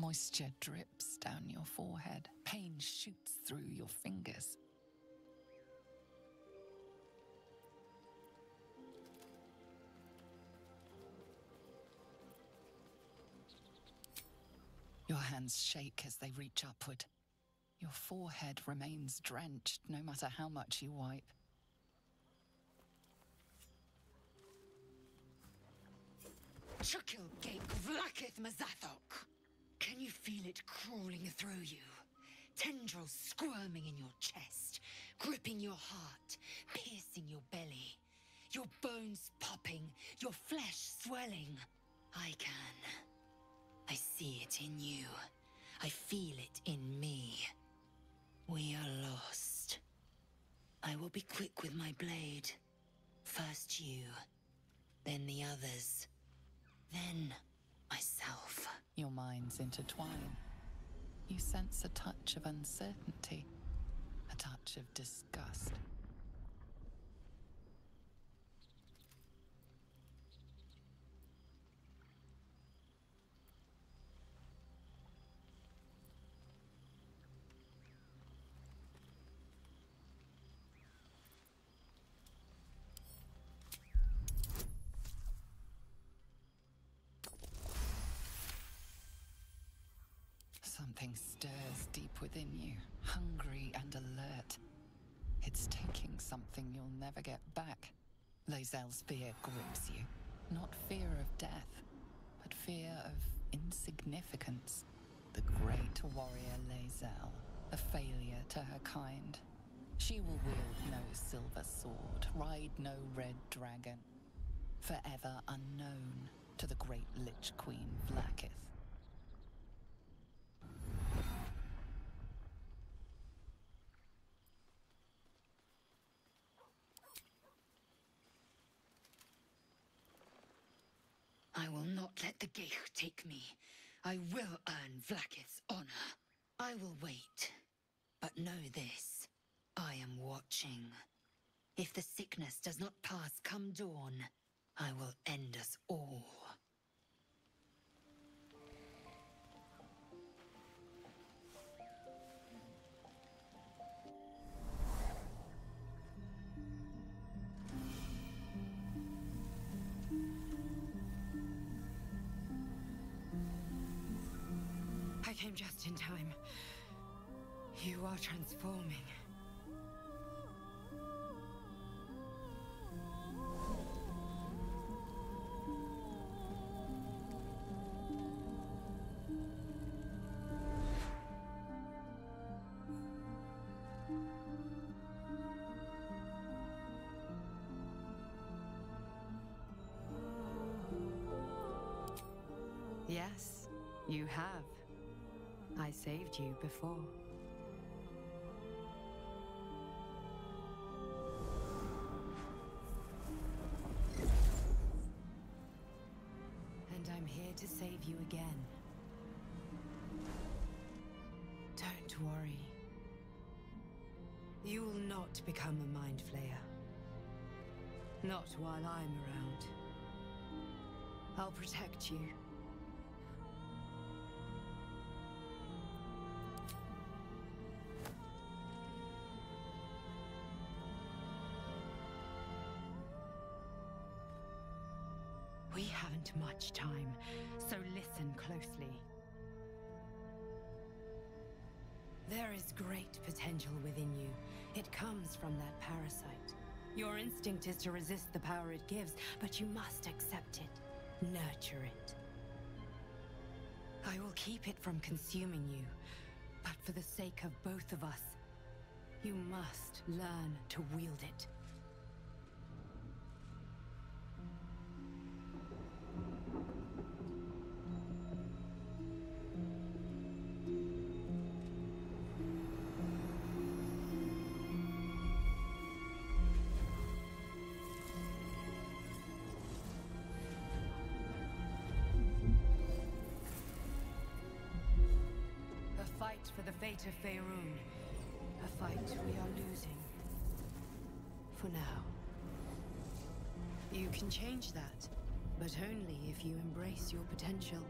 Moisture drips down your forehead. Pain shoots through your fingers. Your hands shake as they reach upward. Your forehead remains drenched no matter how much you wipe. Chukil Gate Mazathok! You feel it crawling through you? Tendrils squirming in your chest, gripping your heart, piercing your belly. Your bones popping, your flesh swelling. I can. I see it in you. I feel it in me. We are lost. I will be quick with my blade. First you, then the others, then. Your minds intertwine. You sense a touch of uncertainty, a touch of disgust. Something stirs deep within you, hungry and alert. It's taking something you'll never get back. Lae'zel's fear you. Not fear of death, but fear of insignificance. The great warrior Lae'zel, a failure to her kind. She will wield no silver sword, ride no red dragon. Forever unknown to the great Lich Queen Vlaakith. I will not let the ghaik take me. I will earn Vlaakith's honor. I will wait. But know this. I am watching. If the sickness does not pass come dawn, I will end us all. Came just in time. You are transforming. Saved you before. And I'm here to save you again. Don't worry. You will not become a Mind Flayer. Not while I'm around. I'll protect you. Much time, so listen closely. There is great potential within you. It comes from that parasite. Your instinct is to resist the power it gives, but you must accept it. Nurture it. I will keep it from consuming you, but for the sake of both of us, you must learn to wield it. For the fate of Faerun. A fight we are losing. For now. You can change that, but only if you embrace your potential.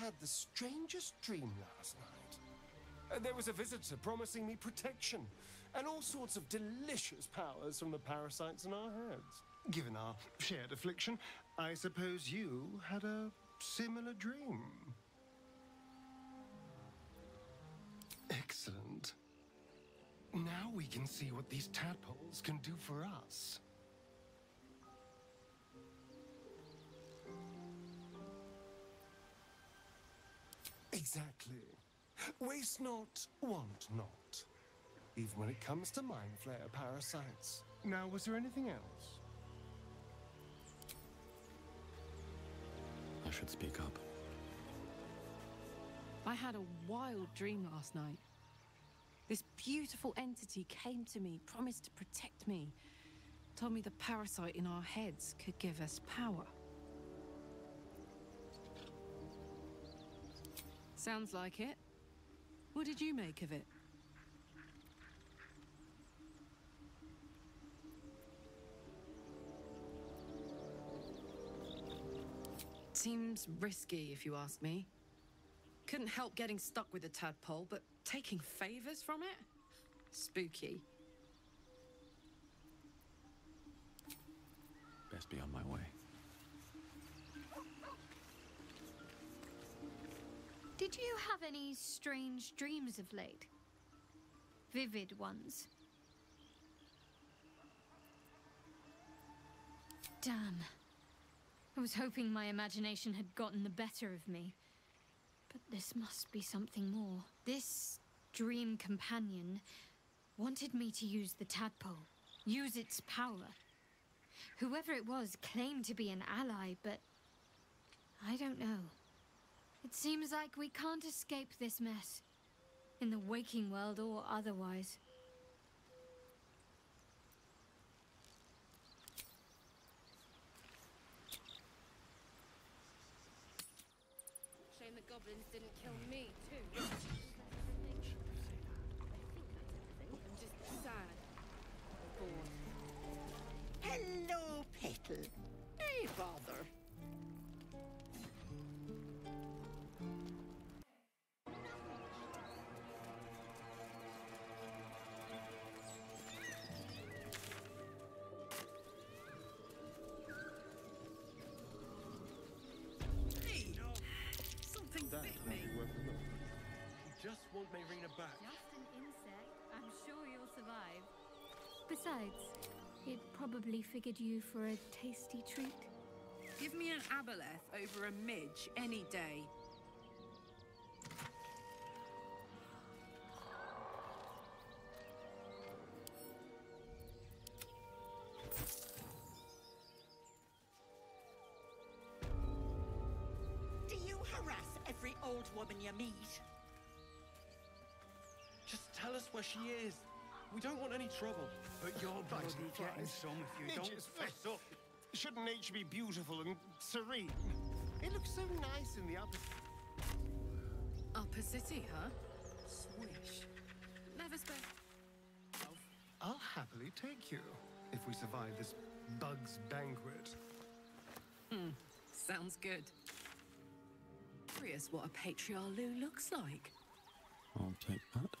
Had the strangest dream last night. Uh, there was a visitor promising me protection and all sorts of delicious powers from the parasites in our heads. Given our shared affliction, I suppose you had a similar dream. Excellent. Now we can see what these tadpoles can do for us. Exactly. Waste not, want not. Even when it comes to mind flayer parasites. Now, was there anything else? I should speak up. I had a wild dream last night. This beautiful entity came to me, promised to protect me, told me the parasite in our heads could give us power. Sounds like it. What did you make of it? Seems risky, if you ask me. Couldn't help getting stuck with the tadpole, but taking favors from it? Spooky. Best be on my way. Did you have any strange dreams of late? Vivid ones? Damn. I was hoping my imagination had gotten the better of me. But this must be something more. This dream companion wanted me to use the tadpole, use its power. Whoever it was claimed to be an ally, but I don't know. It seems like we can't escape this mess. In the waking world or otherwise. Survive. Besides, it probably figured you for a tasty treat. Give me an aboleth over a midge any day. Do you harass every old woman you meet? Just tell us where she is. We don't want any trouble. But you're bloody Fighting getting flies. some if you don't Midges. fess up. Shouldn't nature be beautiful and serene? It looks so nice in the upper... Upper City, huh? Swish. Never spent... I'll happily take you, if we survive this bug's banquet. Hmm, sounds good. Curious what a Patriar looks like. I'll take that.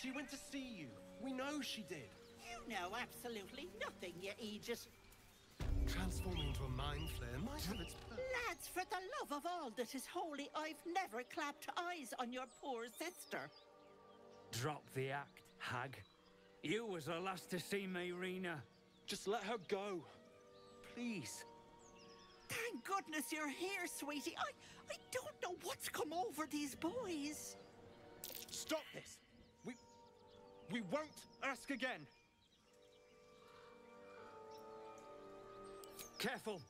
She went to see you. We know she did. You know absolutely nothing, you Aegis. Transforming into a mind flayer might have its... Lads, for the love of all that is holy, I've never clapped eyes on your poor sister. Drop the act, hag. You was the last to see Mayrina. Just let her go. Please. Thank goodness you're here, sweetie. I, I don't know what's come over these boys. Stop this. We... We won't ask again. Careful!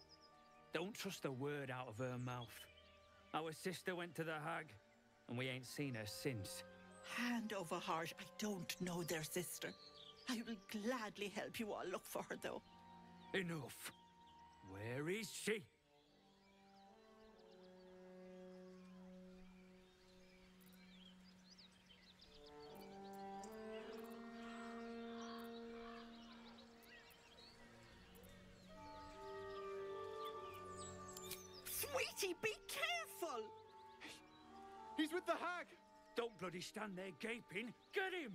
Don't trust a word out of her mouth. Our sister went to the hag, and we ain't seen her since. Hand over heart, I don't know their sister. I will gladly help you all look for her, though. Enough. Where is she? Don't stand there gaping. Get him!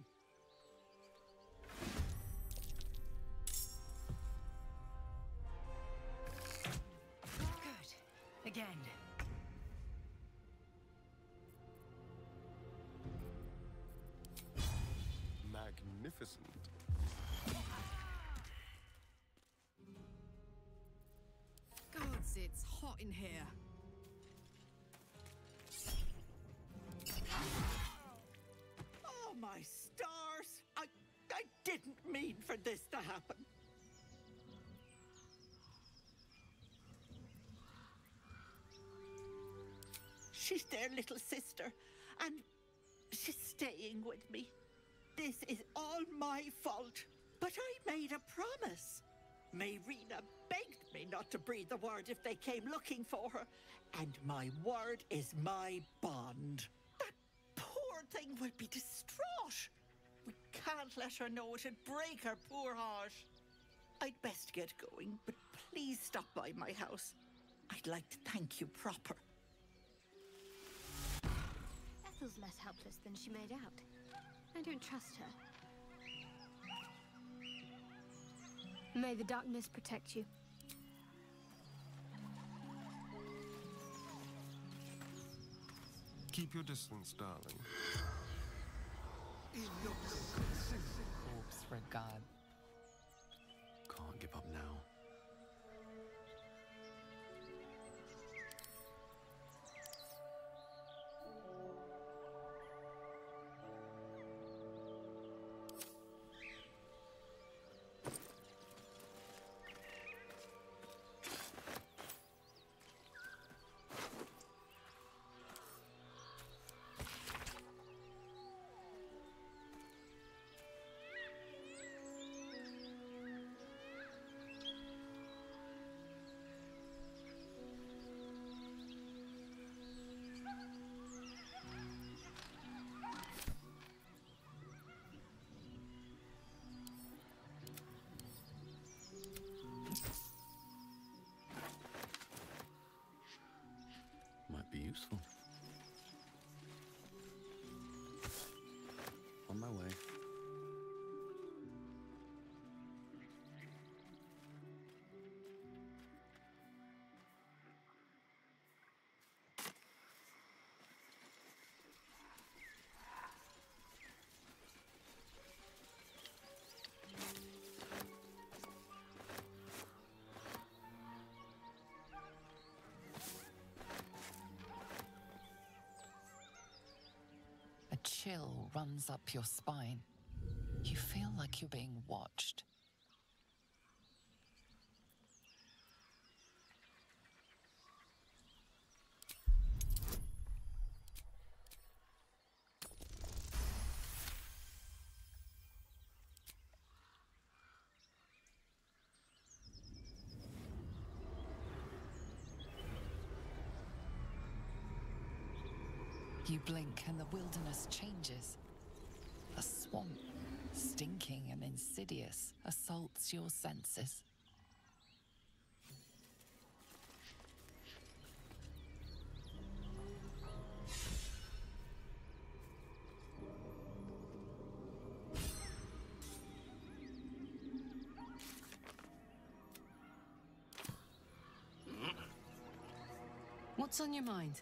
She's their little sister, and she's staying with me. This is all my fault, but I made a promise. Mayrina begged me not to breathe a word if they came looking for her, and my word is my bond. That poor thing will be distraught. We can't let her know it'd break her poor heart. I'd best get going, but please stop by my house. I'd like to thank you proper. Ethel's less helpless than she made out. I don't trust her. May the darkness protect you. Keep your distance, darling. Corpse regard. Can't give up now. Useful. Chill runs up your spine. You feel like you're being watched. And the wilderness changes. A swamp, stinking and insidious, assaults your senses. What's on your mind?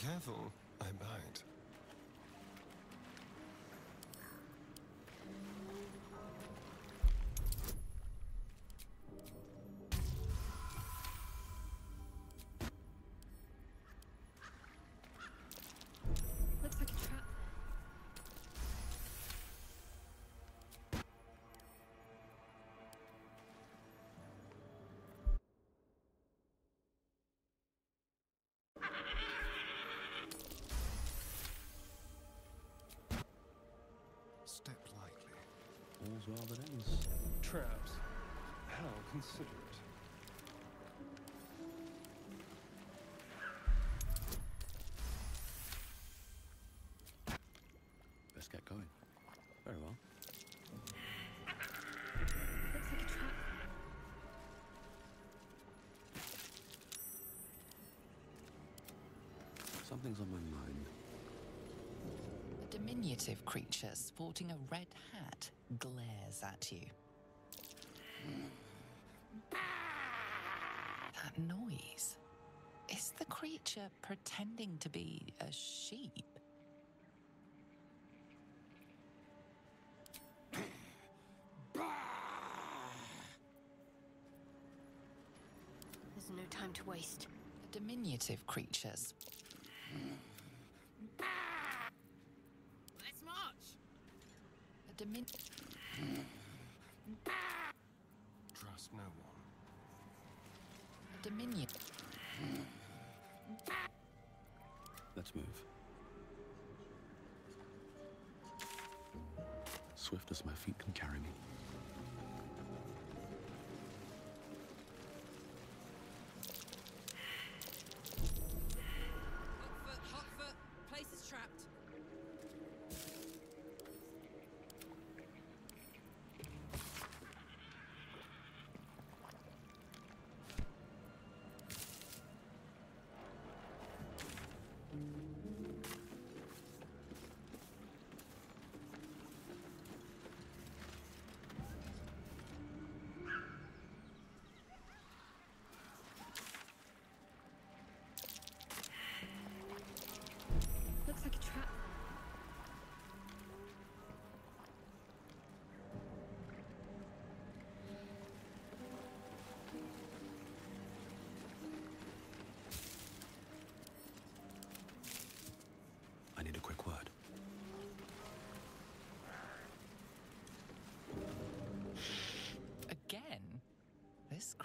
Careful, I bite. All's well that ends. Traps. How considerate. Best get going. Very well. Looks like a trap. Something's on my mind. A diminutive creature sporting a red hat glares at you. That noise. Is the creature pretending to be a sheep? There's no time to waste. A diminutive creatures.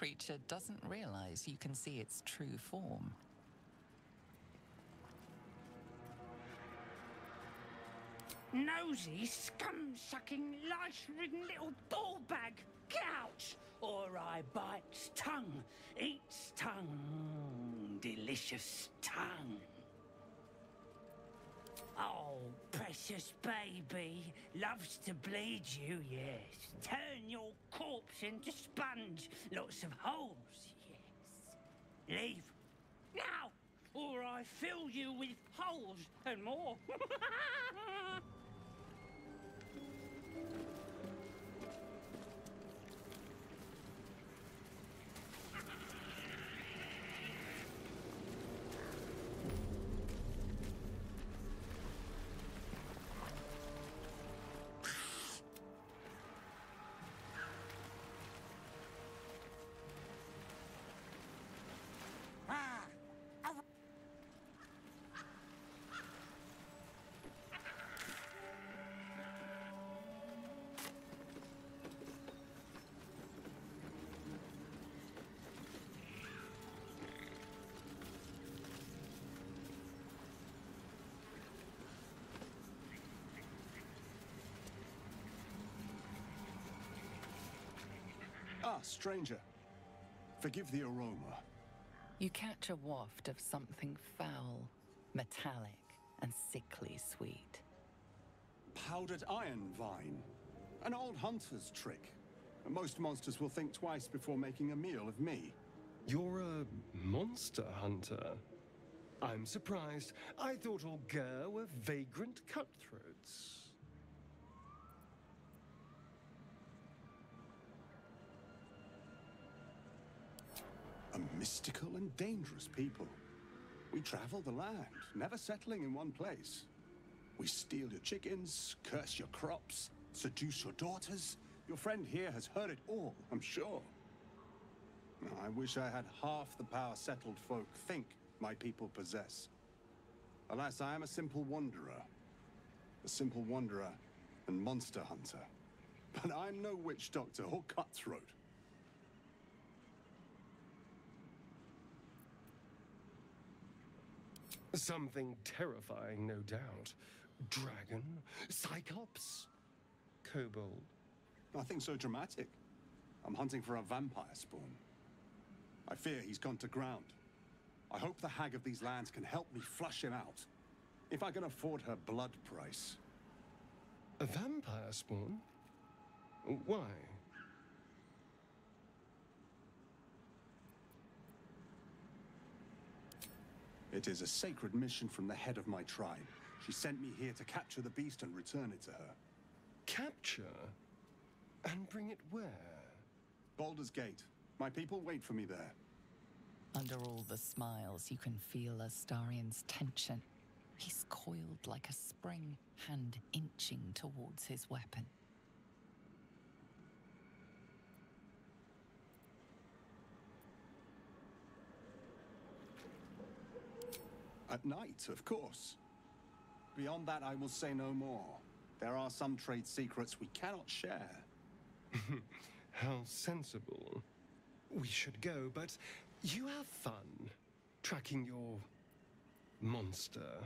Creature doesn't realize you can see its true form. Nosy, scum-sucking, lice-ridden little ball bag! Get out! Or I bites tongue, eats tongue, delicious tongue. Oh, precious baby, loves to bleed you, yes. Turn your corpse into sponge, lots of holes, yes. Leave, now, or I fill you with holes and more. Ah, stranger. Forgive the aroma. You catch a waft of something foul, metallic, and sickly sweet. Powdered iron vine. An old hunter's trick. Most monsters will think twice before making a meal of me. You're a monster hunter. I'm surprised. I thought all Gur were vagrant cutthroats. A mystical and dangerous people. We travel the land, never settling in one place. We steal your chickens, curse your crops, seduce your daughters. Your friend here has heard it all, I'm sure. I wish I had half the power settled folk think my people possess. Alas, I am a simple wanderer. A simple wanderer and monster hunter. But I'm no witch doctor or cutthroat. Something terrifying, no doubt. Dragon? Cyclops? Kobold? Nothing so dramatic. I'm hunting for a vampire spawn. I fear he's gone to ground. I hope the hag of these lands can help me flush him out. If I can afford her blood price. A vampire spawn? Why? It is a sacred mission from the head of my tribe. She sent me here to capture the beast and return it to her. Capture? And bring it where? Baldur's Gate. My people wait for me there. Under all the smiles, you can feel Astarion's tension. He's coiled like a spring, hand inching towards his weapon. At night, of course. Beyond that, I will say no more. There are some trade secrets we cannot share. How sensible. We should go, but you have fun tracking your monster.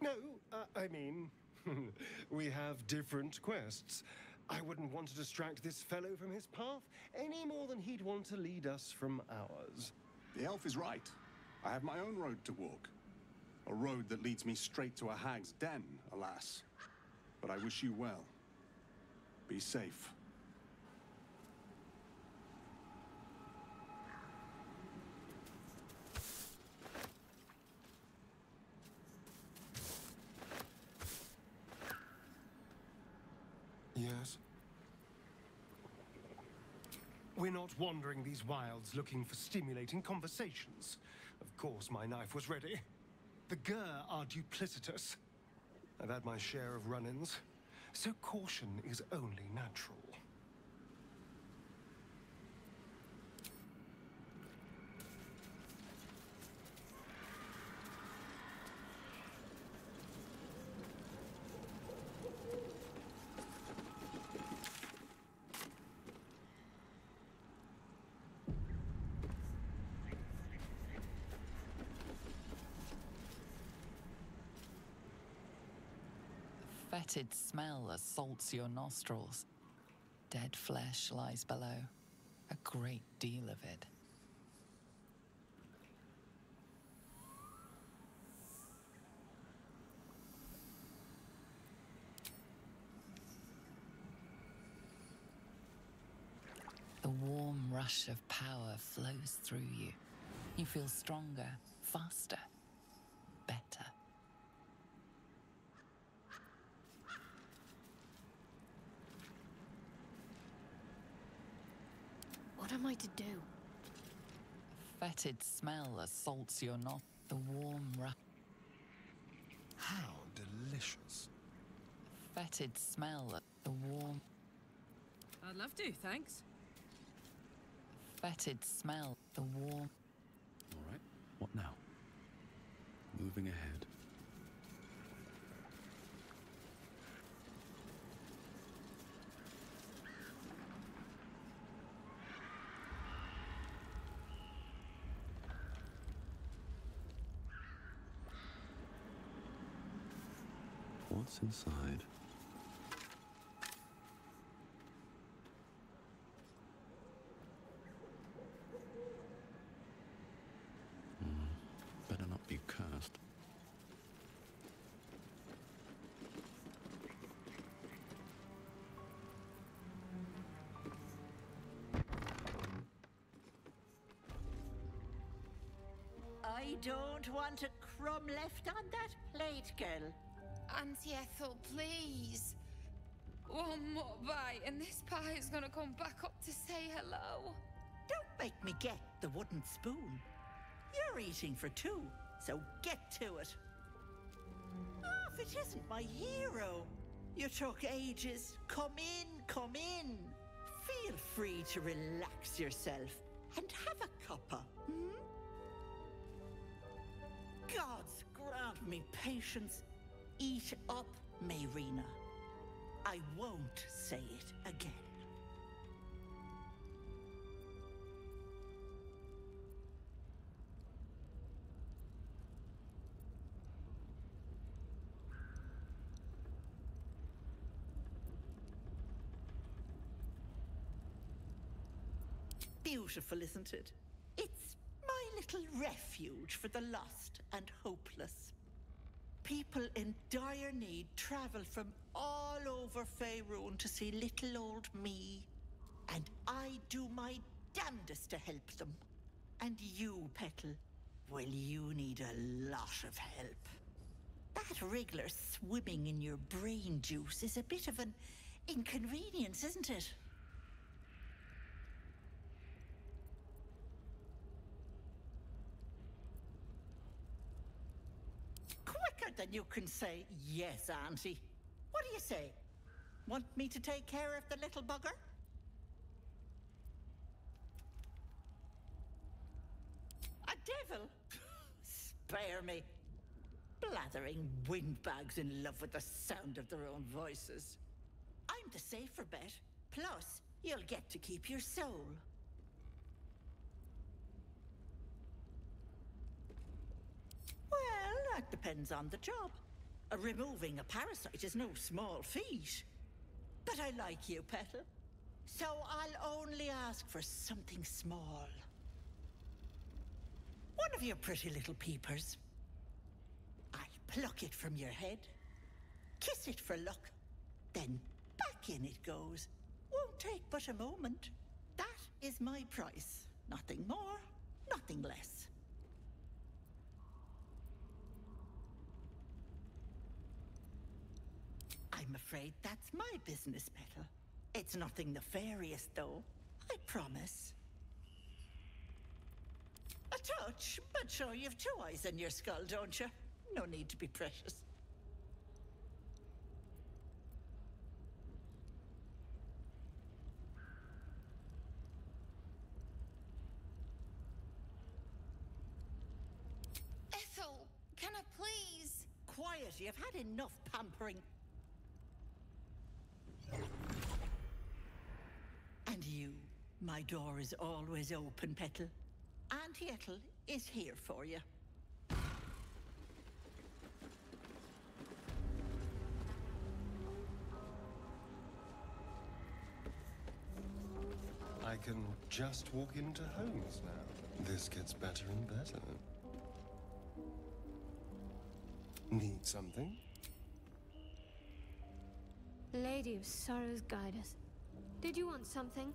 No, uh, I mean, we have different quests. I wouldn't want to distract this fellow from his path any more than he'd want to lead us from ours. The elf is right. I have my own road to walk. A road that leads me straight to a hag's den, alas. But I wish you well. Be safe. Yes? We're not wandering these wilds looking for stimulating conversations. Of course, my knife was ready. The Gur are duplicitous. I've had my share of run-ins, so caution is only natural. Fetid smell assaults your nostrils. Dead flesh lies below, a great deal of it. The warm rush of power flows through you. You feel stronger, faster, better. What am I to do? Fetid smell assaults your not the warm rush. How delicious. Fetid smell the warm I'd love to, thanks. fetid smell the warm All right, what now? Moving ahead. What's inside? Hmm, better not be cursed. I don't want a crumb left on that plate, girl. Auntie Ethel, please. One more bite, and this pie is gonna come back up to say hello. Don't make me get the wooden spoon. You're eating for two, so get to it. Oh, if it isn't my hero. You took ages. Come in, come in. Feel free to relax yourself and have a cuppa, hmm? Gods grant me patience. Eat up, Mayrina. I won't say it again. Beautiful, isn't it? It's my little refuge for the lost and hopeless. People in dire need travel from all over Faerun to see little old me. And I do my damnedest to help them. And you, Petal, well, you need a lot of help. That wriggler swimming in your brain juice is a bit of an inconvenience, isn't it? Quicker than you can say yes, Auntie. What do you say? Want me to take care of the little bugger? A devil? Spare me. Blathering windbags in love with the sound of their own voices. I'm the safer bet. Plus, you'll get to keep your soul. Well, that depends on the job. Removing a parasite is no small feat. But I like you, Petal. So I'll only ask for something small. One of your pretty little peepers. I'll pluck it from your head, kiss it for luck, then back in it goes. Won't take but a moment. That is my price. Nothing more, nothing less. I'm afraid that's my business, Petal. It's nothing nefarious, though. I promise. A touch, but sure you've two eyes in your skull, don't you? No need to be precious. Ethel, can I please? Quiet, you've had enough pampering. My door is always open, Petal. Auntie Ethel is here for you. I can just walk into homes now. This gets better and better. Need something? Lady of Sorrows, guide us. Did you want something?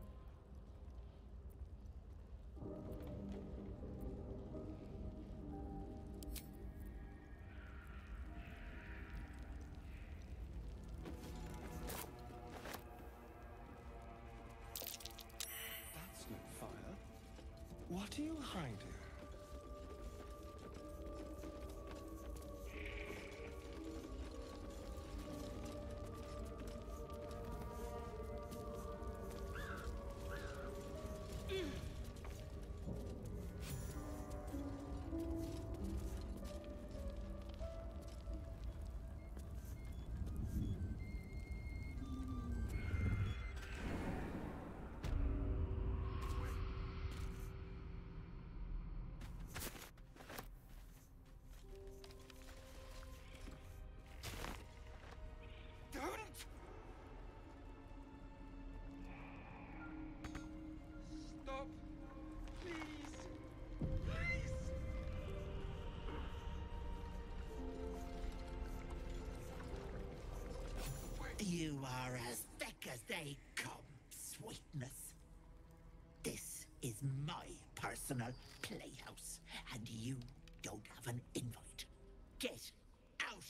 You are as thick as they come, sweetness. This is my personal playhouse, and you don't have an invite. Get out!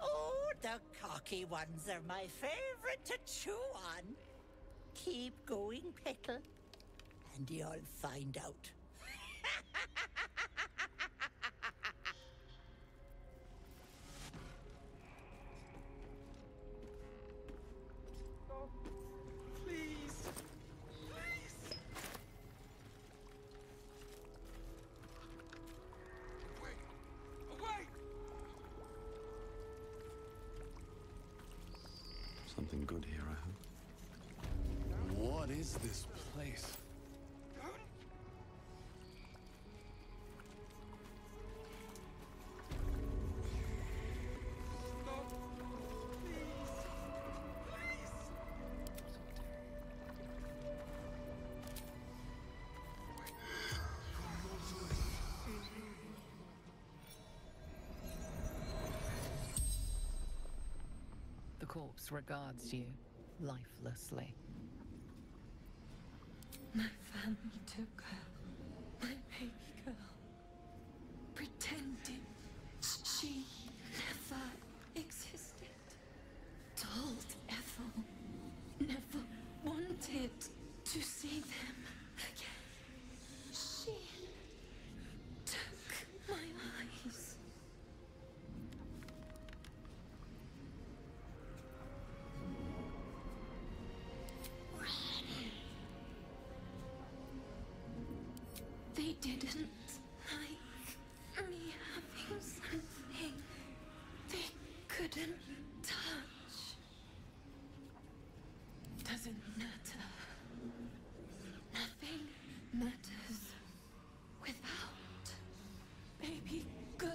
Oh, the cocky ones are my favorite to chew on. Keep going, Pickle, and you'll find out. Corpse regards you lifelessly. My family took her, didn't like me having something they couldn't touch. Doesn't matter. Nothing matters without baby girl.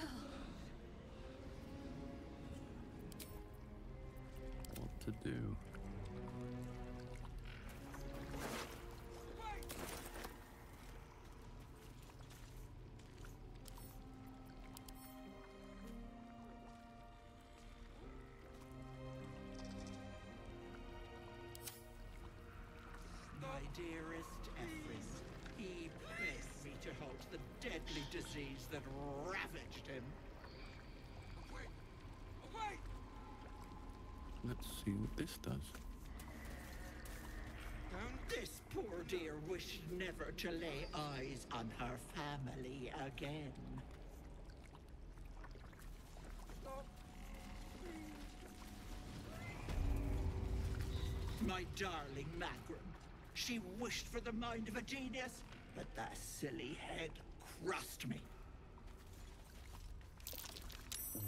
What to do? Dearest Ephraim, he begged me to halt the deadly disease that ravaged him. Away! Away! Let's see what this does. And this poor dear wished never to lay eyes on her family again. My darling Magrum. She wished for the mind of a genius, but that silly head crushed me.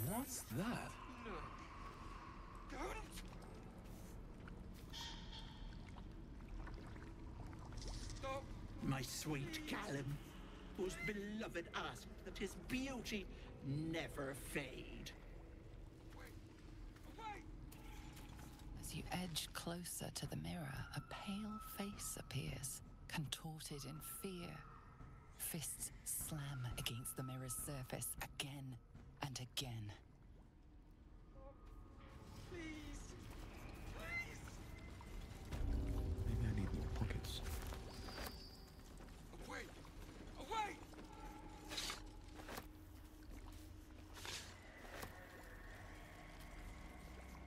What's that? Don't! Stop! My sweet Callum. whose beloved asked that his beauty never fade. As you closer to the mirror, a pale face appears, contorted in fear. Fists slam against the mirror's surface again and again. Maybe I need more pockets. Away! Away!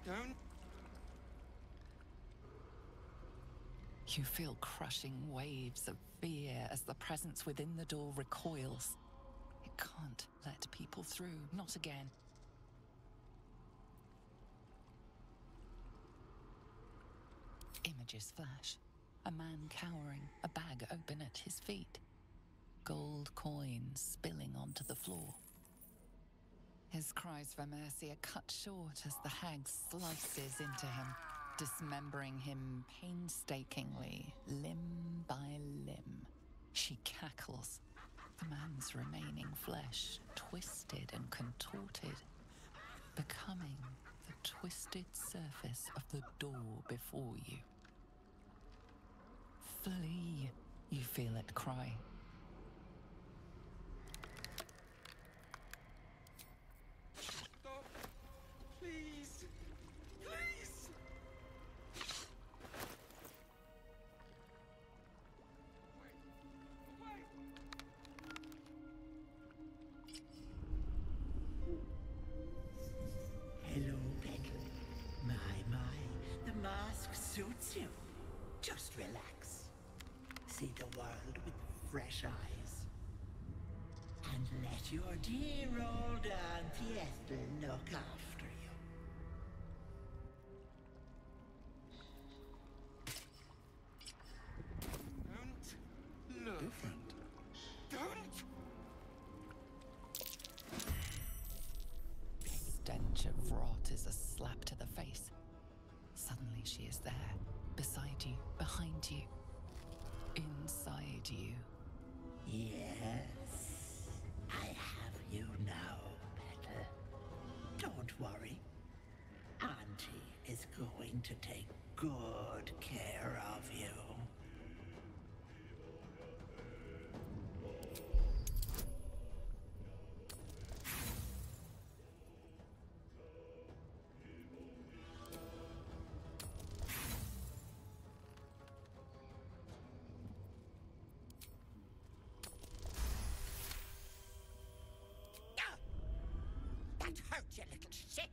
Don't. You feel crushing waves of fear as the presence within the door recoils. It can't let people through, not again. Images flash. A man cowering, a bag open at his feet. Gold coins spilling onto the floor. His cries for mercy are cut short as the hag slices into him, dismembering him painstakingly, limb by limb. She cackles, the man's remaining flesh twisted and contorted, becoming the twisted surface of the door before you. Flee, you feel it cry. Beside you, behind you, inside you. Yes, I have you now, Petal. Don't worry. Auntie is going to take good care of you. Shit!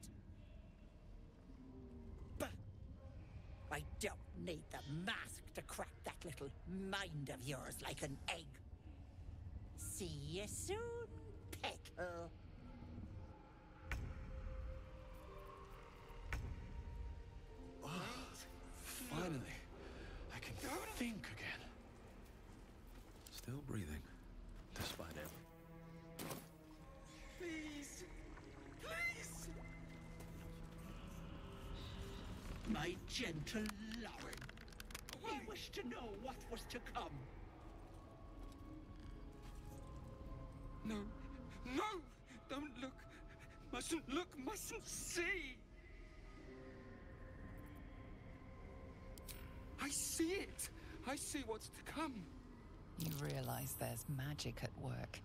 But I don't need the mask to crack that little mind of yours like an egg. See you soon, Petal. Gentle Lauren. We wish to know what was to come. No! No! Don't look! Mustn't look! Mustn't see! I see it! I see what's to come. You realize there's magic at work.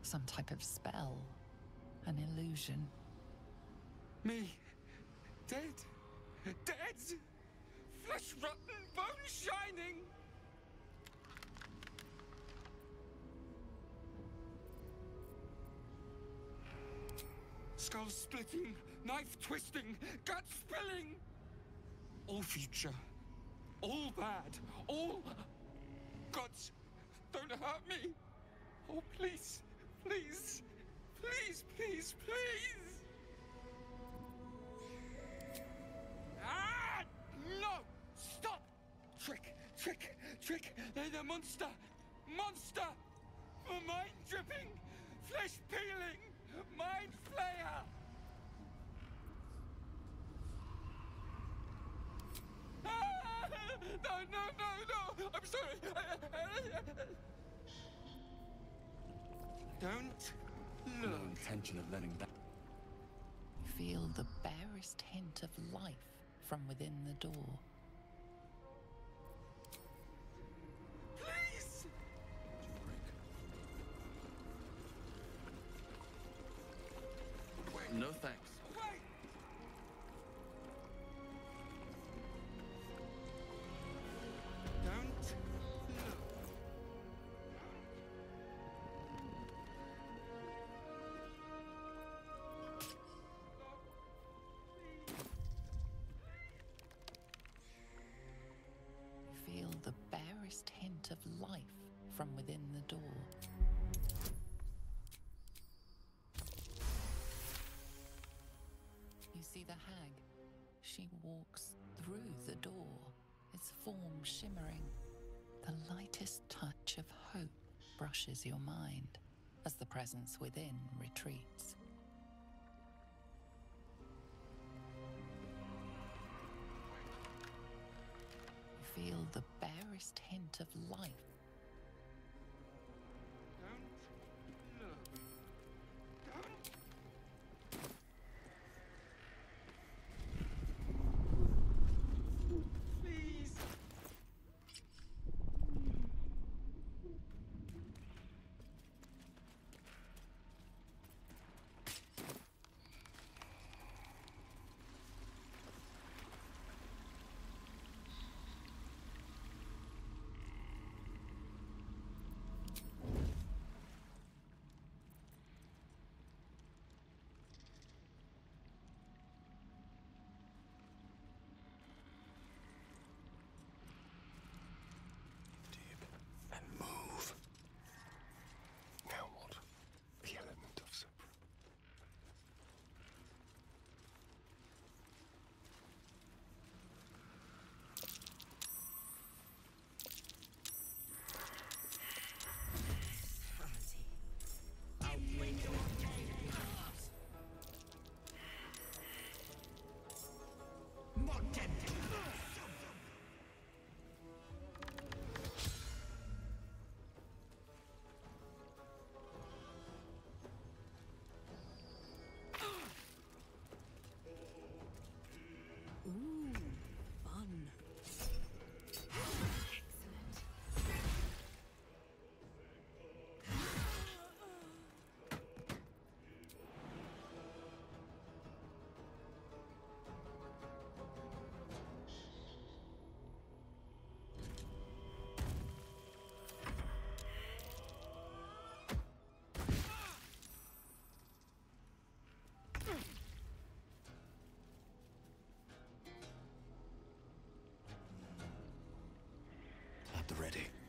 Some type of spell. An illusion. Me. Dead. Dead! Flesh rotten, bone shining! Skull splitting, knife twisting, gut spilling! All future. All bad. All. Gods, don't hurt me! Oh, please, please, please, please, please! Ah! No! Stop! Trick! Trick! Trick! They're the monster! Monster! Mind dripping! Flesh peeling! Mind flayer! Ah! No, no, no, no! I'm sorry! Don't look. No intention of letting that. Feel the barest hint of life from within the door. No thanks. The hag. She walks through the door, its form shimmering. The lightest touch of hope brushes your mind as the presence within retreats. You feel the barest hint of life The ready.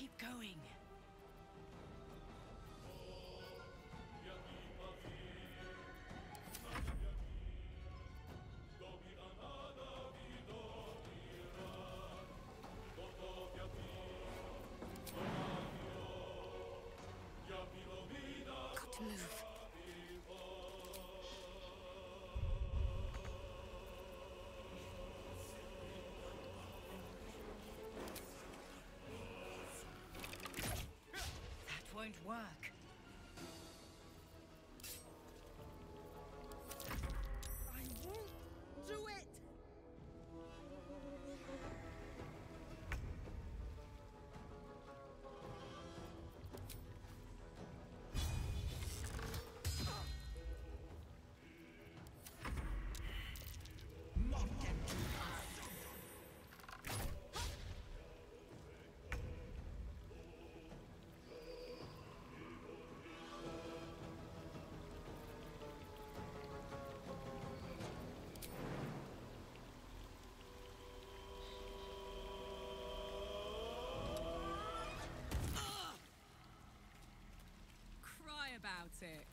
Keep going. Got to move. Won't. mindset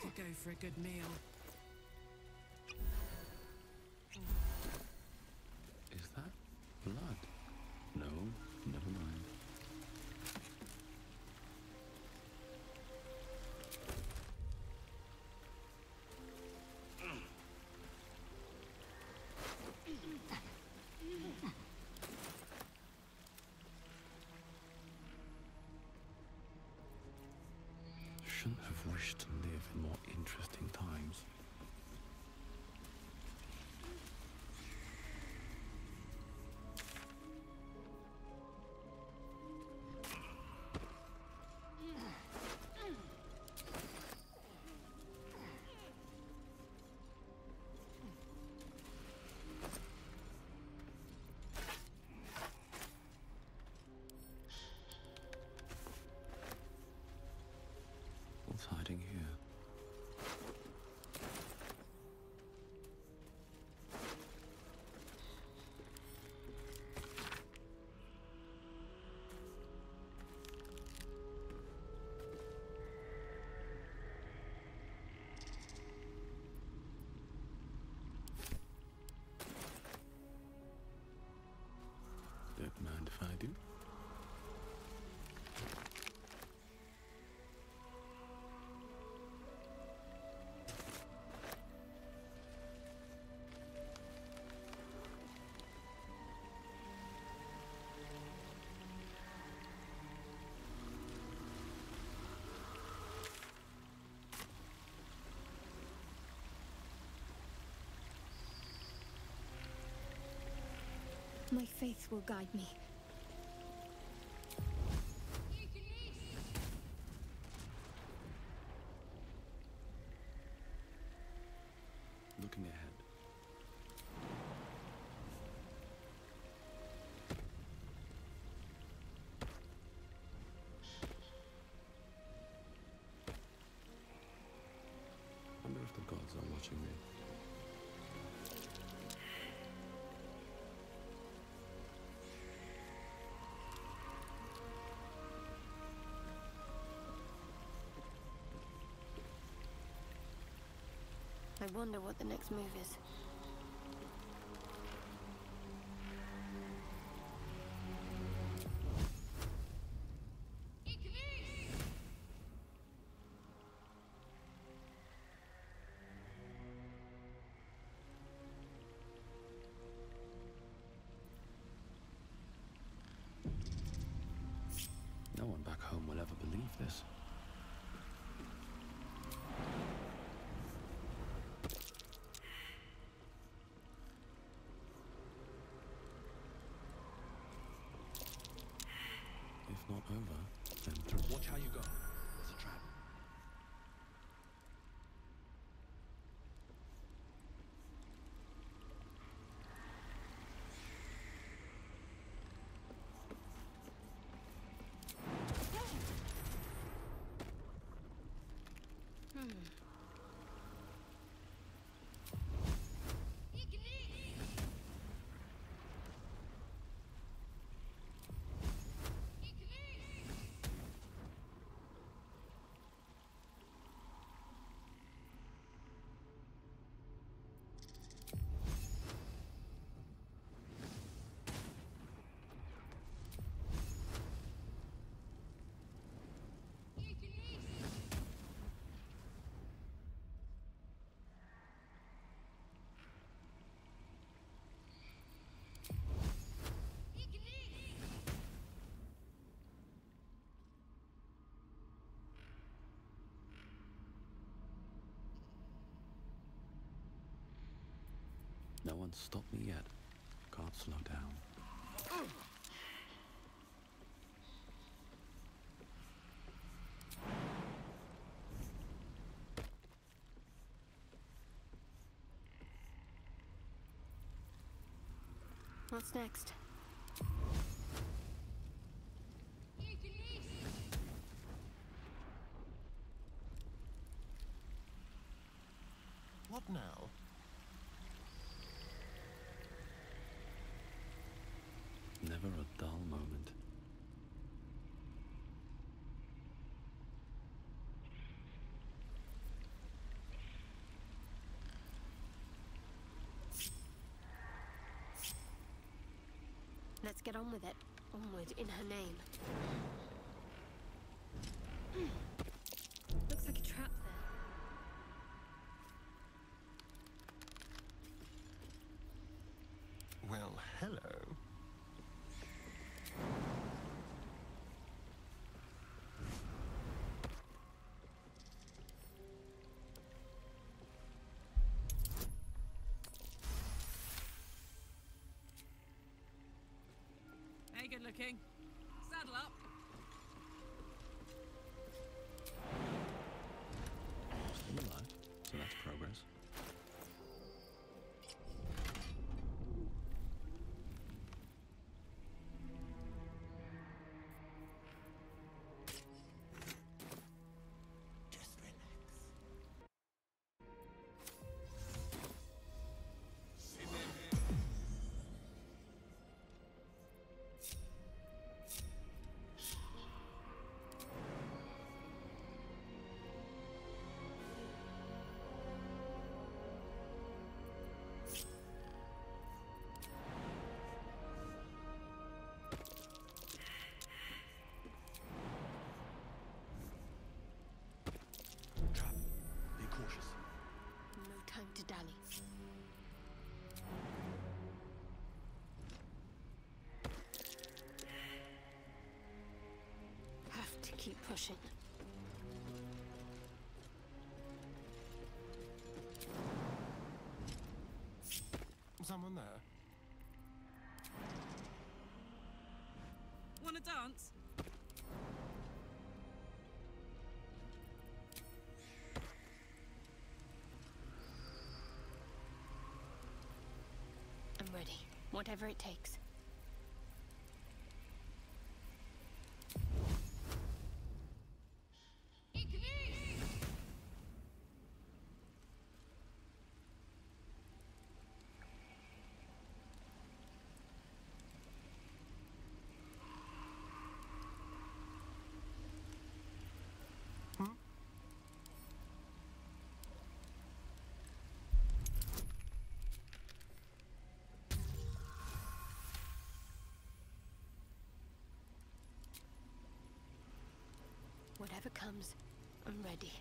could go for a good meal. Shouldn't have wished to live in more interesting times. Mind if I do. My faith will guide me. I wonder what the next move is. No one back home will ever believe this. If not over, then through. Watch how you go. There's a trap. No one's stopped me yet. Can't slow down. What's next? What now? never a dull moment. Let's get on with it. Onward in her name. Looking. Have to. Someone there? Wanna dance? I'm ready. Whatever it takes. Whatever comes, I'm ready.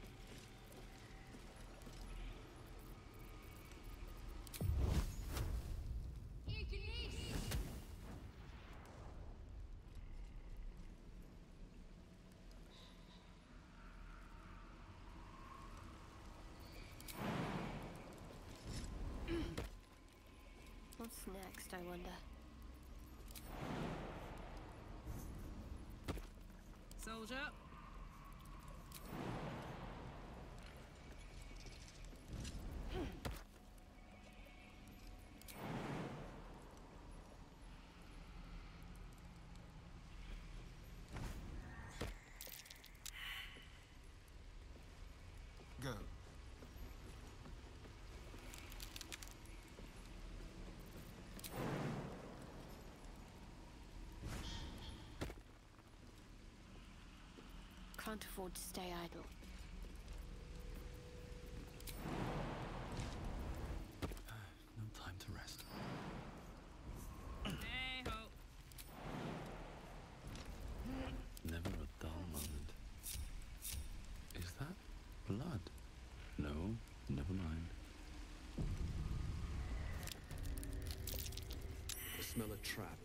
What's next, I wonder? Soldier. Can't afford to stay idle. No time to rest. Hey ho. Never a dull moment. Is that blood? No, never mind. I smell a trap.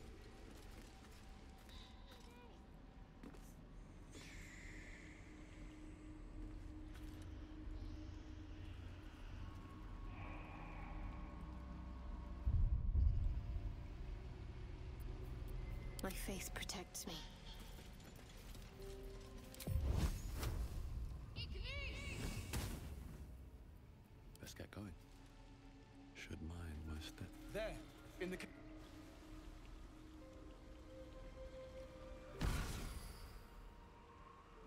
My faith protects me. Let's get going. Should mind my step. There, in the.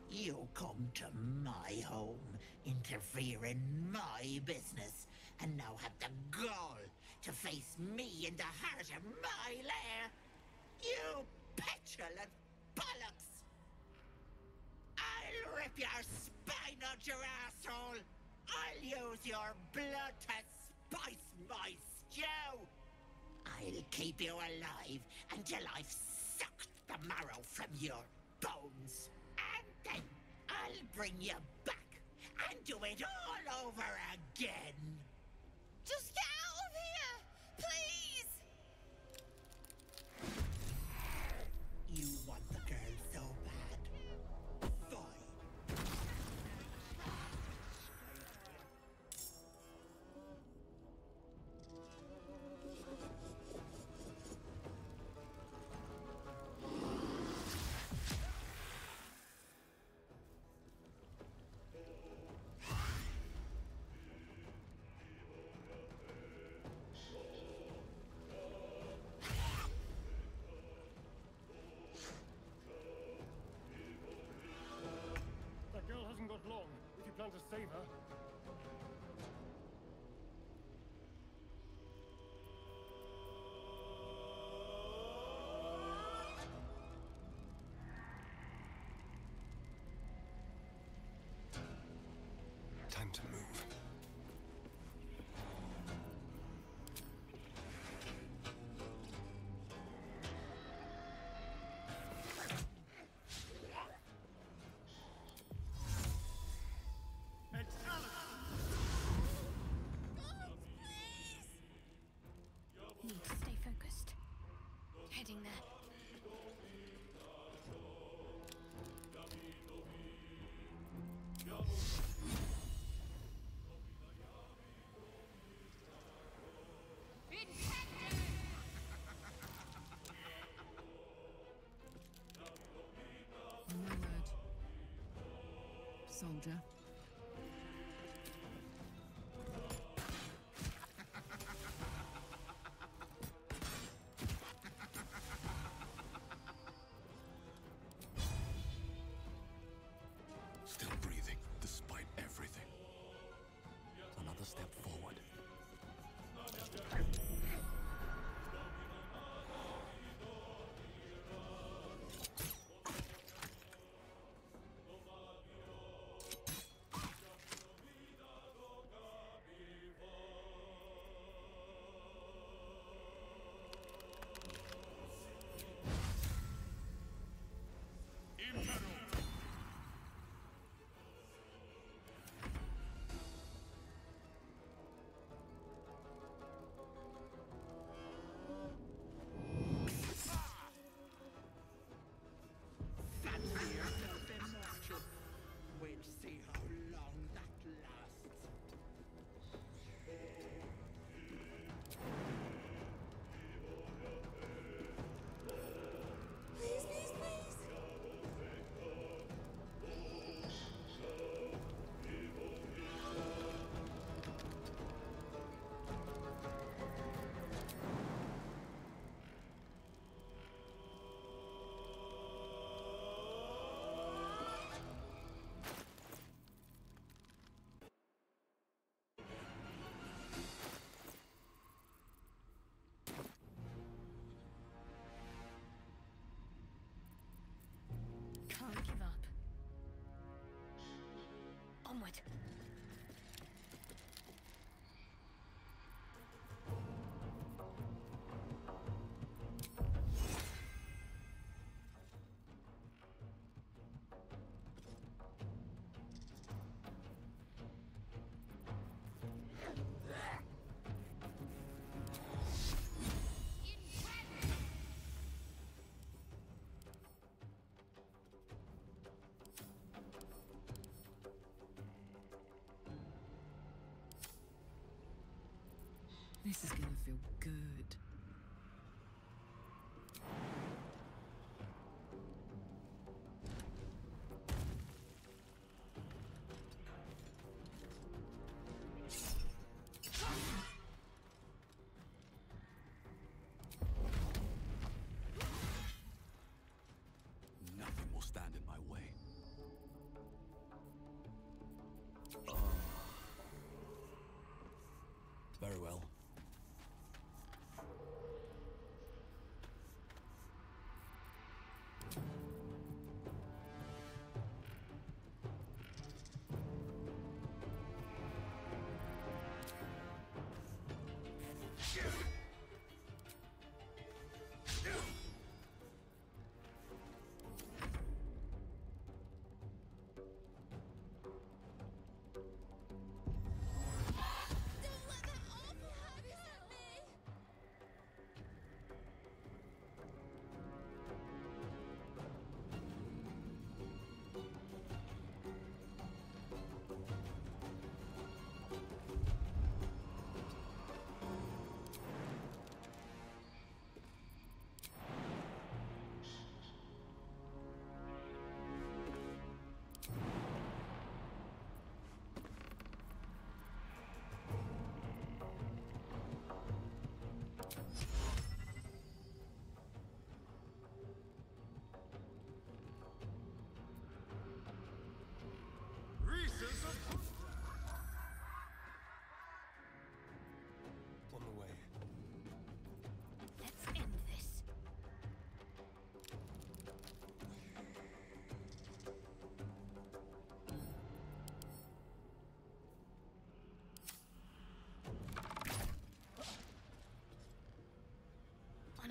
You come to my home, interfere in my business, and now have the gall to face me in the heart of my lair. You petulant bollocks! I'll rip your spine out your asshole! I'll use your blood to spice my stew! I'll keep you alive until I've sucked the marrow from your bones! And then I'll bring you back and do it all over again! favor. Time to move. heading there. Soldier. step forward. придумать. This is gonna feel good. Nothing will stand in my way. Ah. Very well.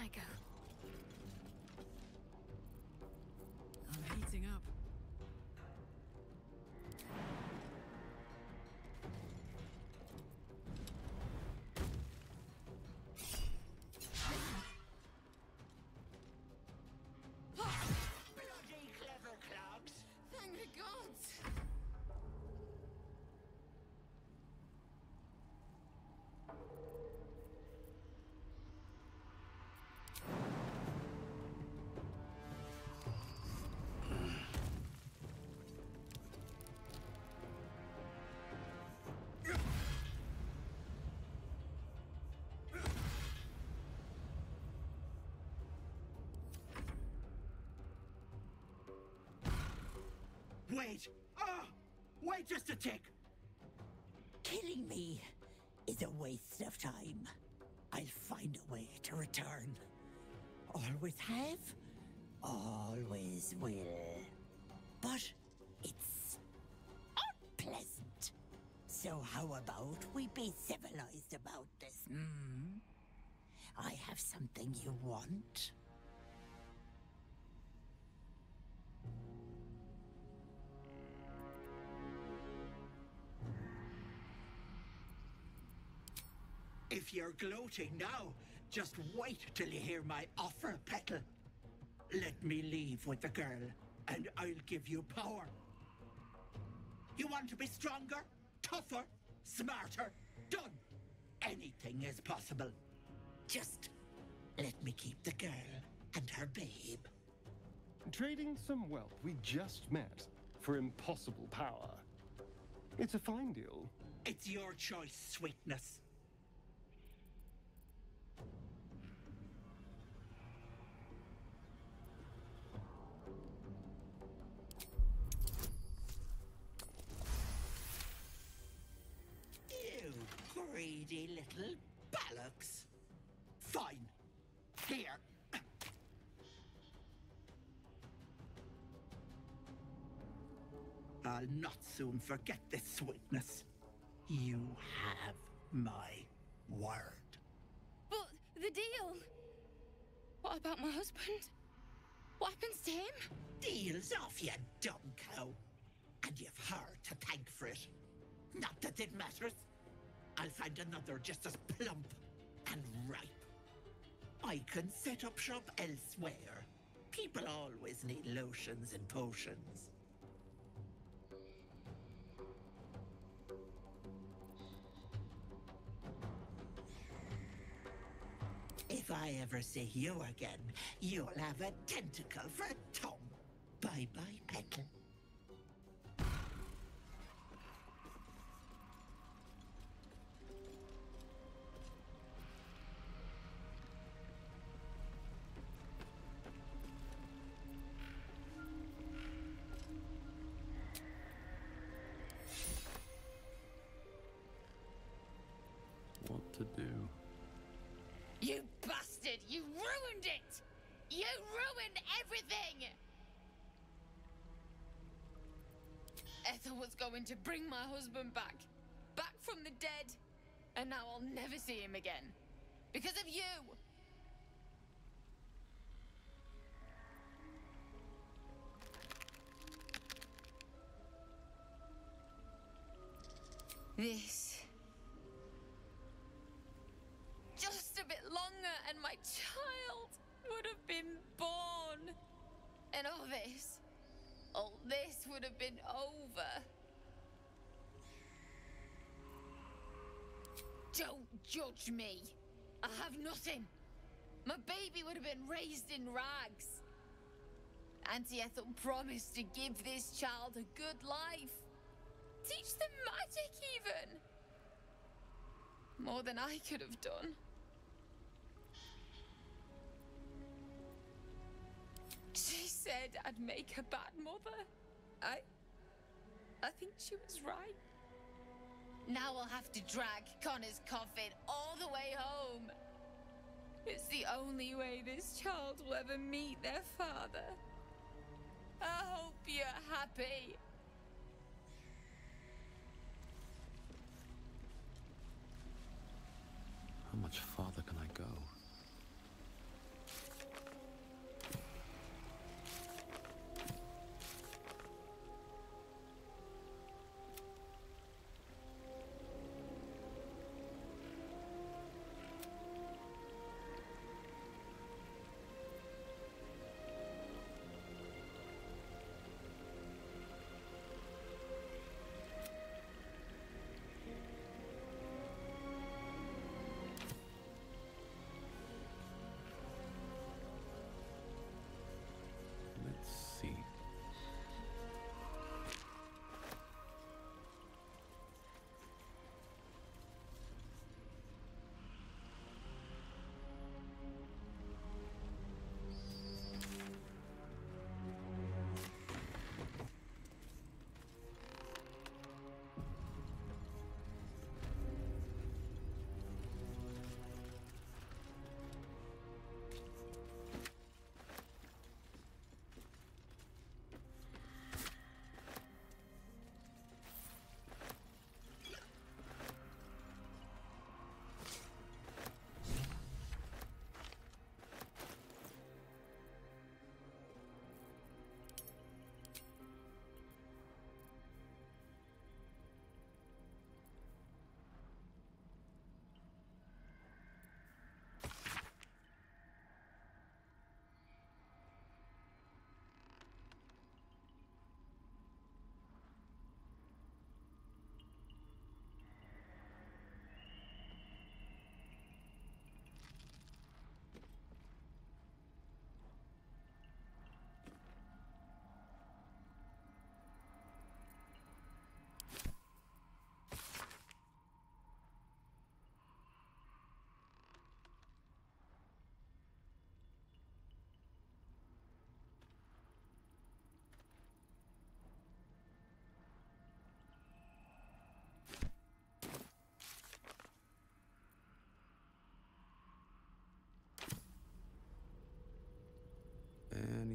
I go? Wait! Ah! Wait just a tick! Killing me is a waste of time. I'll find a way to return. Always have, always will. But it's unpleasant. So how about we be civilized about this, hmm? I have something you want. If you're gloating now, just wait till you hear my offer, Petal. Let me leave with the girl, and I'll give you power. You want to be stronger, tougher, smarter? Done! Anything is possible. Just let me keep the girl and her babe. Trading some wealth we just met for impossible power. It's a fine deal. It's your choice, sweetness. I'll not soon forget this sweetness. You have my word. But the deal. What about my husband? What happens to him? Deal's off, you dumb cow. And you've her to thank for it. Not that it matters. I'll find another just as plump and ripe. I can set up shop elsewhere. People always need lotions and potions. I ever see you again, you'll have a tentacle for a tongue. Bye-bye, Petal. Going to bring my husband back. Back from the dead. And now I'll never see him again. Because of you! This. Just a bit longer and my child would have been born. And all this. All this would have been over. Don't judge me. I have nothing. My baby would have been raised in rags. Auntie Ethel promised to give this child a good life. Teach them magic, even. More than I could have done. She said I'd make a bad mother. I. I think she was right. Now I'll have to drag Connor's coffin all the way home. It's the only way this child will ever meet their father. I hope you're happy.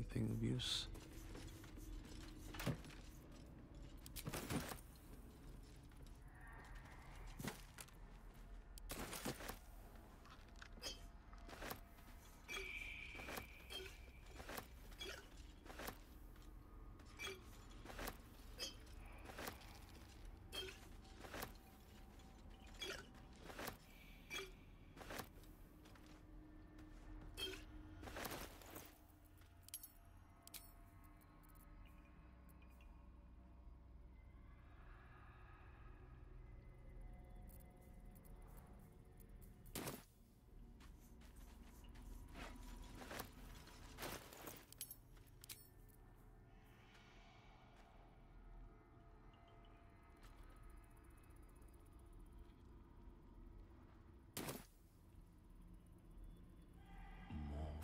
Anything of use?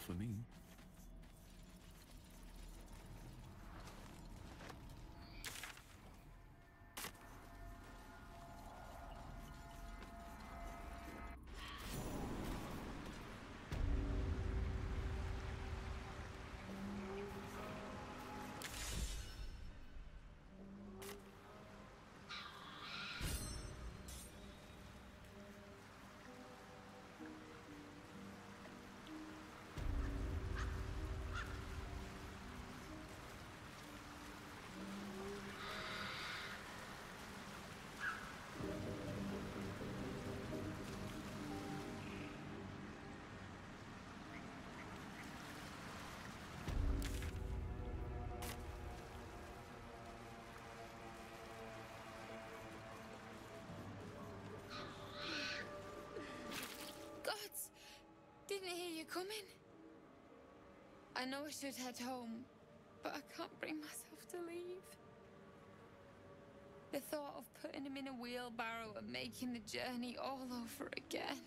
For me. Didn't hear you coming. I know I should head home, but I can't bring myself to leave. The thought of putting him in a wheelbarrow and making the journey all over again.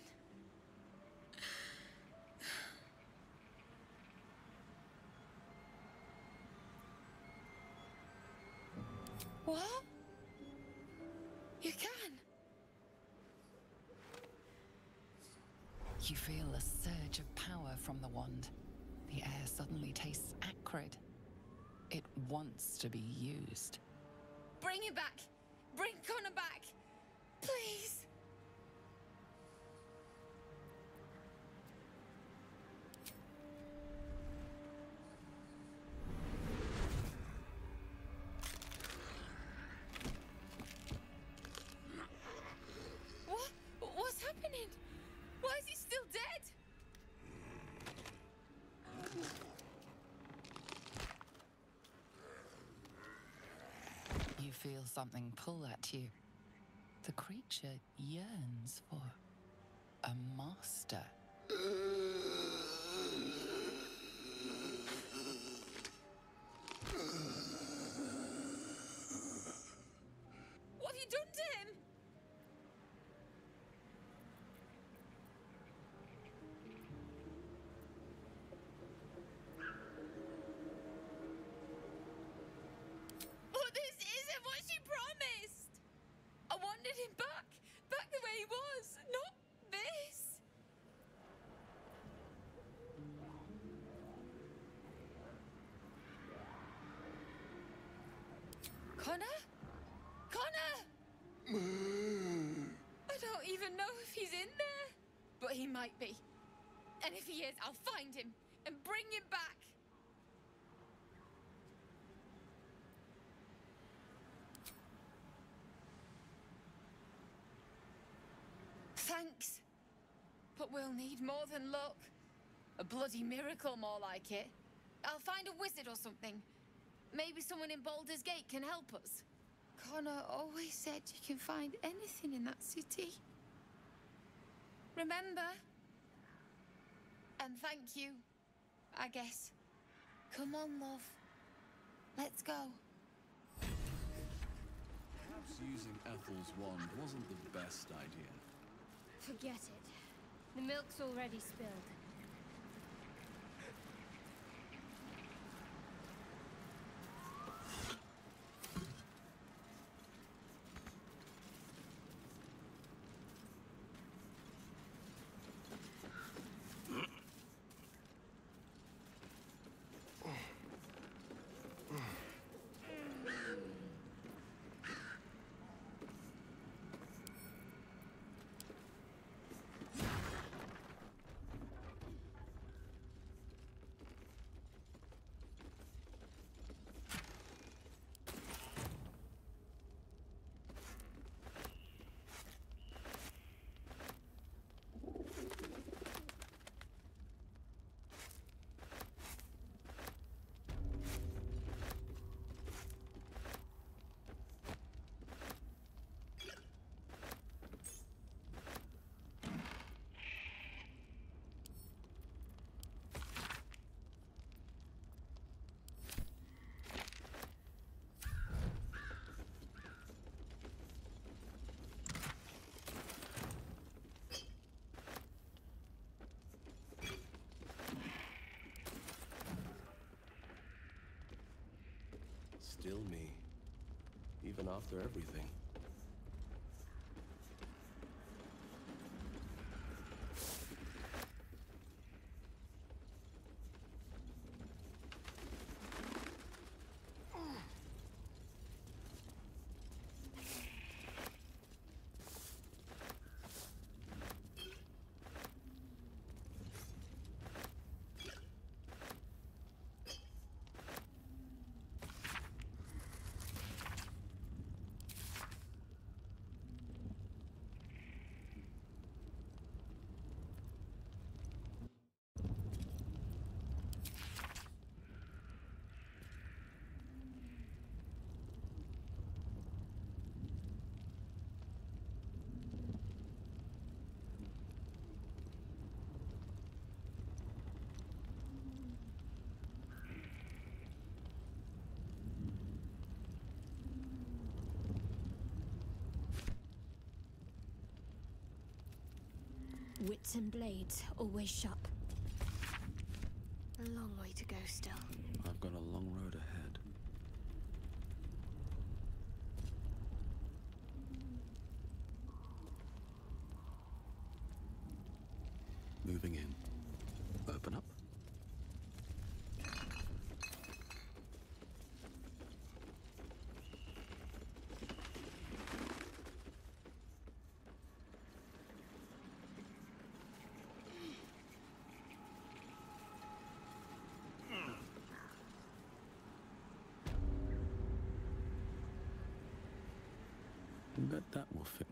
What? You can? You feel a surge of power from the wand. The air suddenly tastes acrid. It wants to be used. Bring him back! Bring Connor back! Please! What? What's happening? Why is he still dead? You feel something pull at you. The creature yearns for a master. I don't even know if he's in there. But he might be. And if he is, I'll find him and bring him back. Thanks. But we'll need more than luck. A bloody miracle, more like it. I'll find a wizard or something. Maybe someone in Baldur's Gate can help us. Connor always said you can find anything in that city. Remember? And thank you, I guess. Come on, love. Let's go. Perhaps using Ethel's wand wasn't the best idea. Forget it. The milk's already spilled. Still me, even after everything. Wits and blades, always sharp. Long way to go still. I've got a long road ahead. Moving in. Open up. Bet that will fit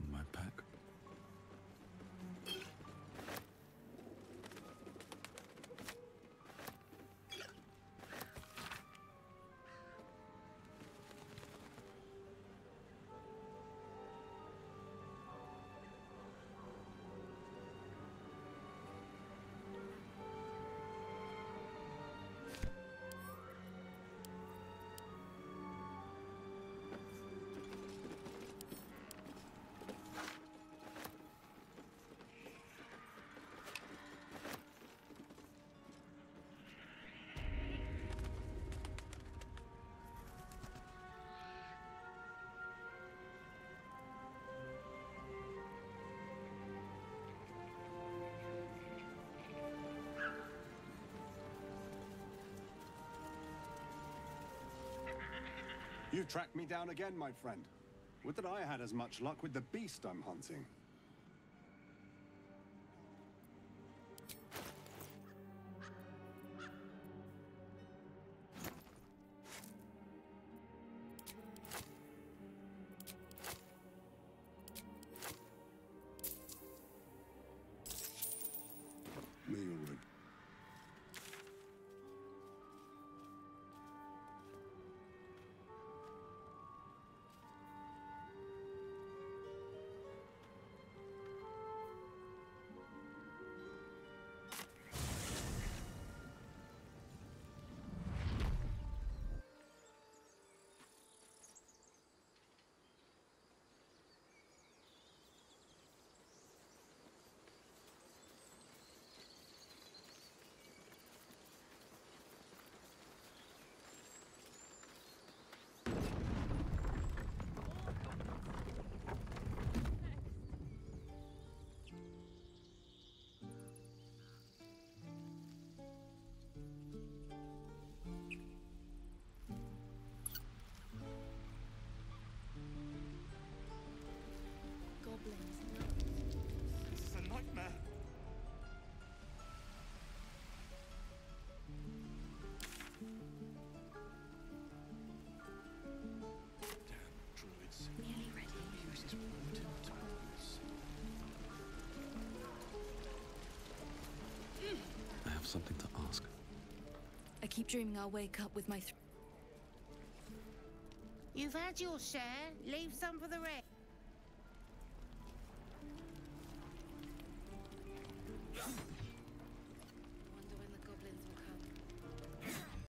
You've tracked me down again, my friend. Would that I had as much luck with the beast I'm hunting. Something to ask. I keep dreaming I'll wake up with my. Th- You've had your share. Leave some for the rest.